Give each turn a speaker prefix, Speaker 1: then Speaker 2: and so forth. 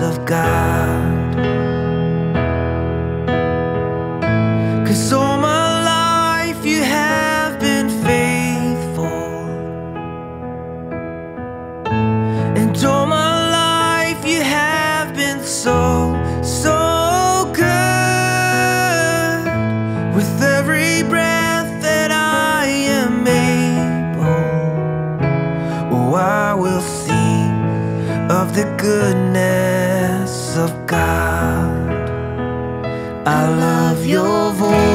Speaker 1: of God. I love your voice.